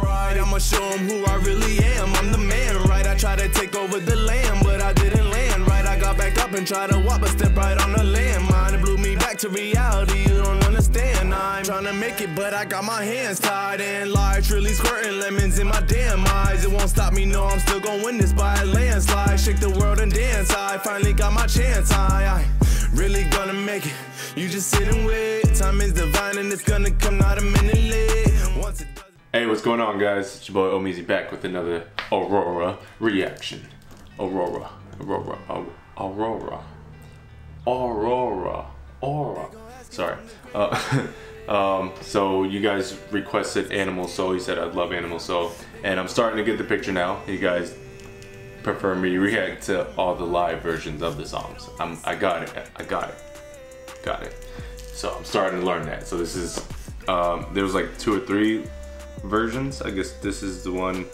Right, I'ma show 'em who I really am. I'm the man, right? I tried to take over the land, but I didn't land right. I got back up and tried to walk, but stepped right on the landmine. It blew me back to reality. You don't understand. I'm trying to make it, but I got my hands tied. And life's really squirting lemons in my damn eyes. It won't stop me, no, I'm still gonna win this by a landslide. Shake the world and dance. I finally got my chance. I, I really gonna make it. You just sit and wait. Time is divine and it's gonna come not a minute late. Once it. Hey, what's going on, guys? It's your boy Omeezy back with another Aurora reaction. Aurora, Aurora, Au- Aurora, Aurora, Aurora. Sorry. Uh, um, so you guys requested Animal Soul. You said I'd love Animal Soul, and I'm starting to get the picture now. You guys prefer me react to all the live versions of the songs. I'm, I got it. I got it. Got it. So I'm starting to learn that. So this is, um, there was like two or three versions. I guess this is the one,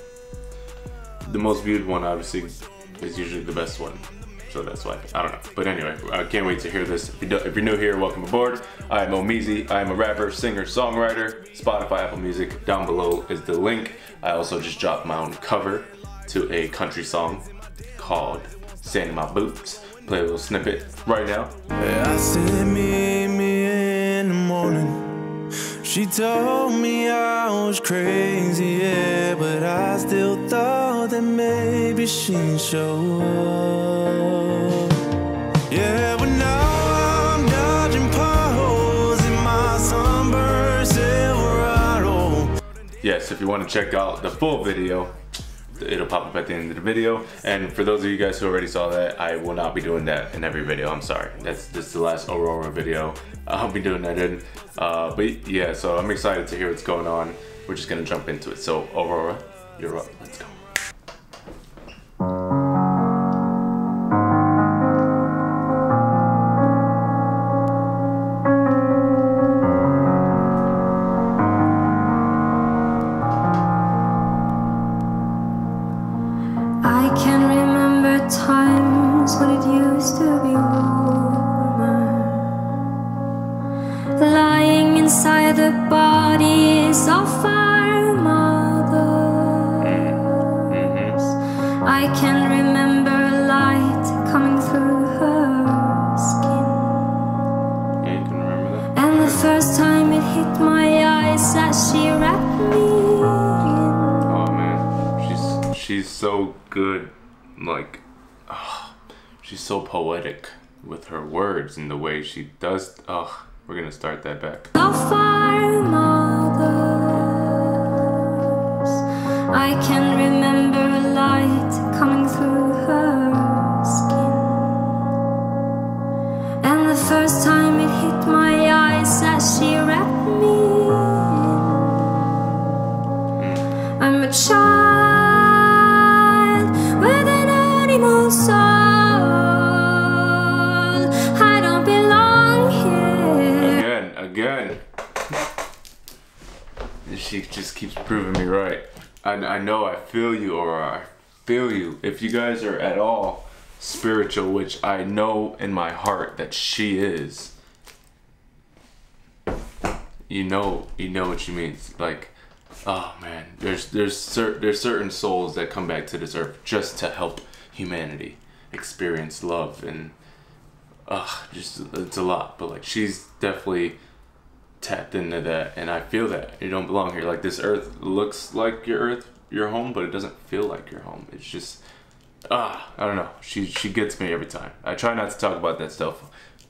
the most viewed one obviously is usually the best one. So that's why, I don't know. But anyway, I can't wait to hear this. If, you you're new here, welcome aboard. I am Omeezy. I am a rapper, singer, songwriter. Spotify, Apple Music. Down below is the link. I also just dropped my own cover to a country song called Sand in My Boots. Play a little snippet right now. She told me I was crazy, yeah, but I still thought that maybe she'd show up. Yeah, but now I'm dodging potholes in my sunburned Silverado. Yes, if you want to check out the full video, it'll pop up at the end of the video. And for those of you guys who already saw that, I will not be doing that in every video. I'm sorry. That's this the last Aurora video. I'll be doing that in. Uh, but yeah, so I'm excited to hear what's going on. We're just gonna jump into it. So Aurora, you're up. Let's go. She's so good. Like, ah, she's so poetic with her words and the way she does. Oh, we're gonna start that back. I can remember light coming through her Again. She just keeps proving me right. I, I know I feel you, or I feel you. If you guys are at all spiritual, which I know in my heart that she is, you know, you know what she means. Like, oh man, there's there's cer- there's certain souls that come back to this earth just to help humanity experience love and Ugh, just it's a lot, but like she's definitely tapped into that, and I feel that you don't belong here. Like this earth looks like your earth, your home, but it doesn't feel like your home. It's just ah, I don't know. She she gets me every time. I try not to talk about that stuff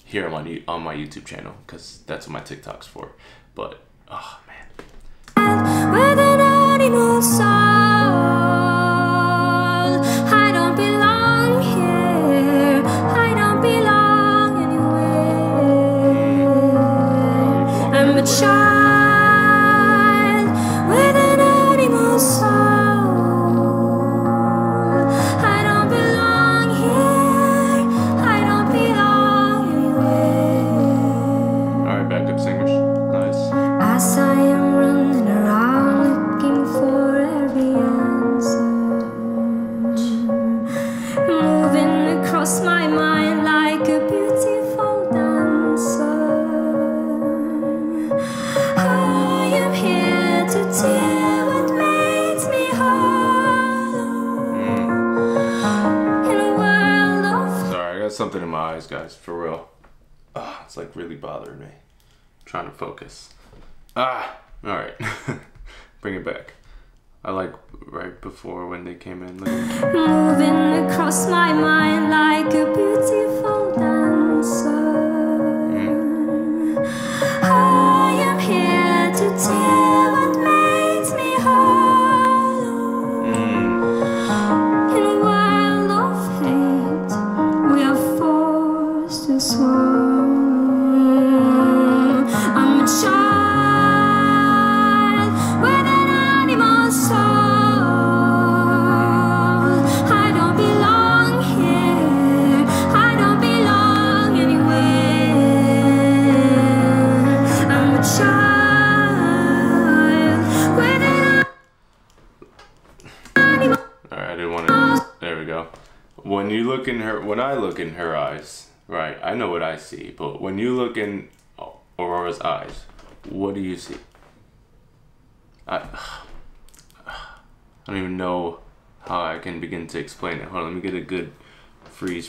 here on my on my YouTube channel because that's what my TikTok's for. But oh man, Sorry, I got something in my eyes, guys, for real. Ugh, it's like really bothering me. I'm trying to focus. Ah, all right. Bring it back. I like right before when they came in. Like... Moving across my mind like a beautiful look in her, when I look in her eyes, right? I know what I see, but when you look in Aurora's eyes, what do you see? I, I don't even know how I can begin to explain it. Hold on, let me get a good freeze.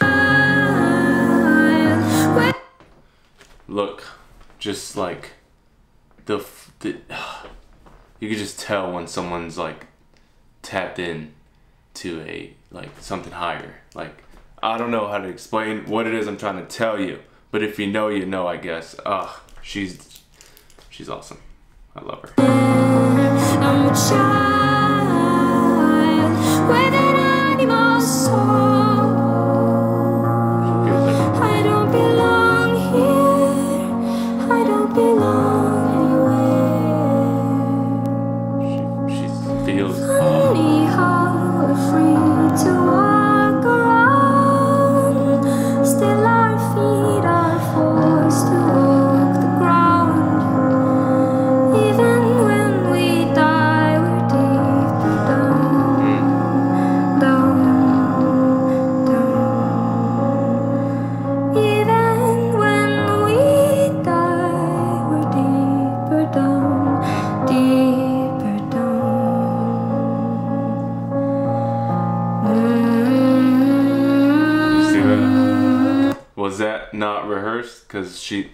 Look, just like the, the you can just tell when someone's like tapped in to a like something higher. Like I don't know how to explain what it is I'm trying to tell you, but if you know, you know. I guess. Ah, she's she's awesome. I love her. Rehearsed? Cause she,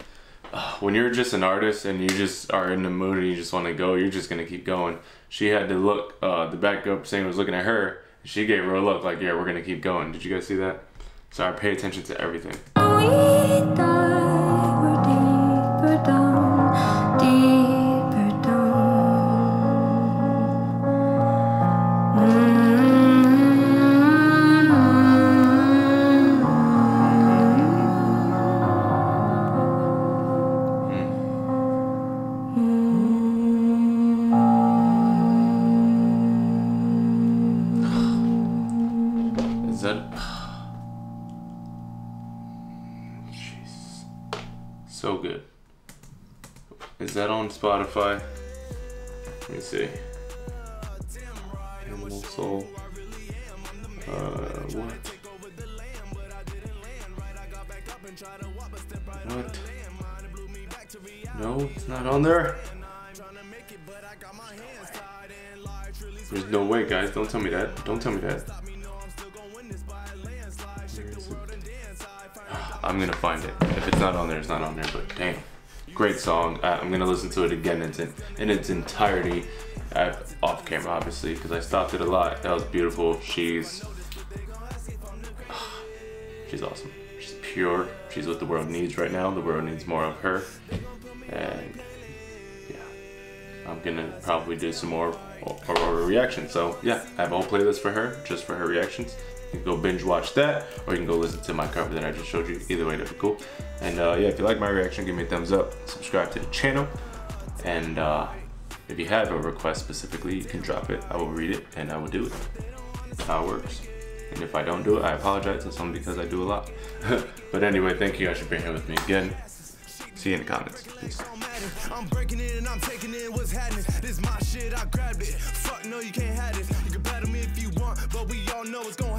when you're just an artist and you just are in the mood and you just want to go, you're just gonna keep going. She had to look. Uh, the backup singer was looking at her. She gave her a look like, "Yeah, we're gonna keep going." Did you guys see that? So I pay attention to everything. So good. Is that on Spotify? Let me see. Animal Soul. Uh, what? What? No, it's not on there. There's no way, guys. Don't tell me that. Don't tell me that. I'm gonna find it. If it's not on there, it's not on there. But damn, great song. I, I'm gonna listen to it again in its, in its entirety, uh, off camera, obviously, because I stopped it a lot. That was beautiful. She's she's awesome. She's pure. She's what the world needs right now. The world needs more of her. And yeah, I'm gonna probably do some more Aurora reactions. So yeah, I have a whole playlist for her, just for her reactions. You can go binge watch that, or you can go listen to my cover that I just showed you. Either way, that'd be cool. And uh, yeah, if you like my reaction, give me a thumbs up. Subscribe to the channel, and uh, if you have a request specifically, you can drop it. I will read it and I will do it. That's how it works. And if I don't do it, I apologize. It's only because I do a lot. but anyway, thank you guys for being here with me again. See you in the comments. Peace. I'm breaking and I'm taking it. What's happening? This my shit. I grabbed it. Fuck no, you can't have this. You can battle me if you want, but we all know it's gonna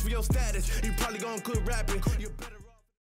for your status. You probably gonna quit rapping.